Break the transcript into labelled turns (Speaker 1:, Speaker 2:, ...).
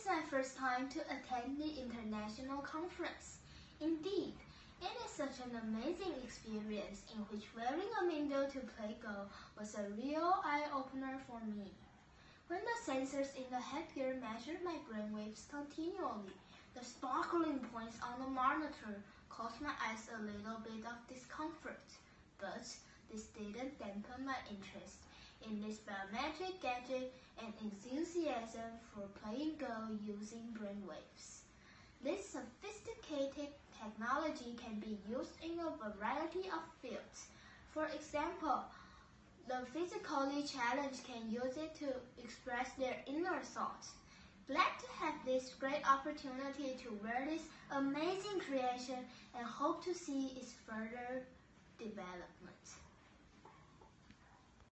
Speaker 1: is my first time to attend the international conference. Indeed, it is such an amazing experience in which wearing a Mindo to play Go was a real eye-opener for me. When the sensors in the headgear measured my brainwaves continually, the sparkling points on the monitor caused my eyes a little bit of discomfort. But this didn't dampen my interest in this biometric gadget and enthusiasm for playing Go using brainwaves. This sophisticated technology can be used in a variety of fields. For example, the physically challenged can use it to express their inner thoughts. Glad to have this great opportunity to wear this amazing creation and hope to see its further development.